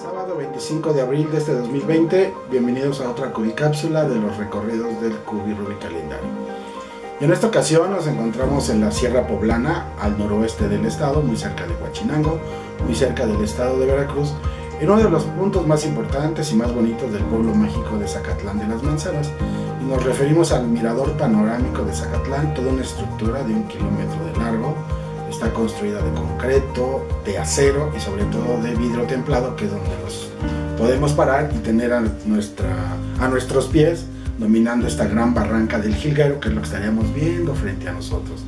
Sábado 25 de abril de este 2020, bienvenidos a otra cubicápsula de los recorridos del Cubirubi Calendario. En esta ocasión nos encontramos en la Sierra Poblana, al noroeste del estado, muy cerca de Huachinango, muy cerca del estado de Veracruz, en uno de los puntos más importantes y más bonitos del pueblo mágico de Zacatlán de las Manzanas. Y nos referimos al mirador panorámico de Zacatlán, toda una estructura de un kilómetro de largo, está construida de concreto, de acero y sobre todo de vidrio templado, que es donde nos podemos parar y tener a, nuestros pies dominando esta gran barranca del Gilguero, que es lo que estaríamos viendo frente a nosotros.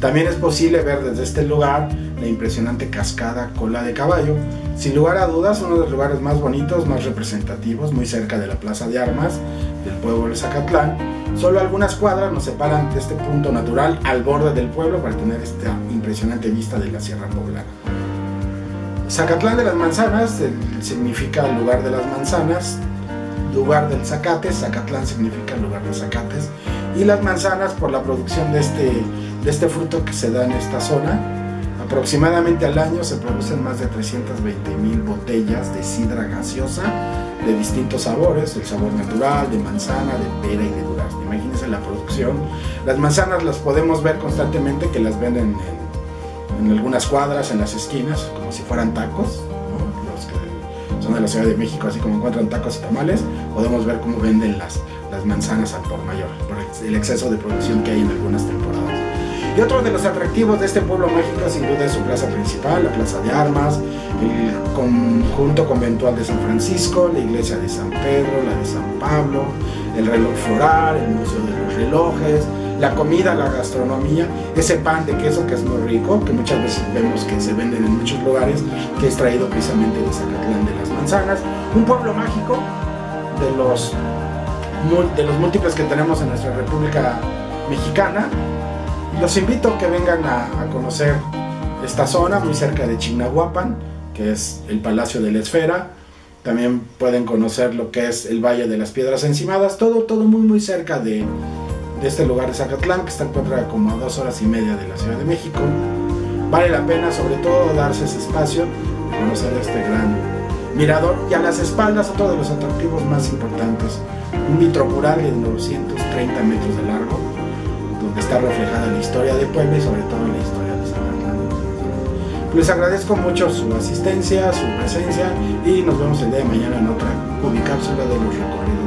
También es posible ver desde este lugar la impresionante cascada Cola de Caballo, sin lugar a dudas uno de los lugares más bonitos, más representativos, muy cerca de la Plaza de Armas del pueblo de Zacatlán. Solo algunas cuadras nos separan de este punto natural al borde del pueblo para tener esta impresionante vista de la Sierra Poblana. Zacatlán de las Manzanas significa lugar de las manzanas, lugar del zacate, Zacatlán significa lugar de zacates, y las manzanas por la producción de este, de este fruto que se da en esta zona. Aproximadamente al año se producen más de 320 mil botellas de sidra gaseosa de distintos sabores, el sabor natural, de manzana, de pera y de durazno. Imagínense la producción. Las manzanas las podemos ver constantemente que las venden en, algunas cuadras, en las esquinas, como si fueran tacos. Los que son de la Ciudad de México, así como encuentran tacos y tamales, podemos ver cómo venden las, las manzanas al por mayor, por el exceso de producción que hay en algunas. Y otro de los atractivos de este pueblo mágico sin duda es su plaza principal, la Plaza de Armas, el conjunto conventual de San Francisco, la iglesia de San Pedro, la de San Pablo, el reloj floral, el museo de los relojes, la comida, la gastronomía, ese pan de queso que es muy rico, que muchas veces vemos que se venden en muchos lugares, que es traído precisamente de Zacatlán de las Manzanas, un pueblo mágico de los, de los múltiples que tenemos en nuestra República Mexicana, los invito a que vengan a, conocer esta zona muy cerca de Chignahuapan, que es el Palacio de la Esfera. También pueden conocer lo que es el Valle de las Piedras Encimadas, todo, todo muy muy cerca de, este lugar de Zacatlán, que está encuentra como a dos horas y media de la Ciudad de México. Vale la pena sobre todo darse ese espacio conocer este gran mirador y a las espaldas otro de los atractivos más importantes, un vitromural de 930 metros de largo, está reflejada la historia de Puebla y sobre todo la historia de Zacatlán. Les agradezco mucho su asistencia, su presencia y nos vemos el día de mañana en otra Cubicápsula de los recorridos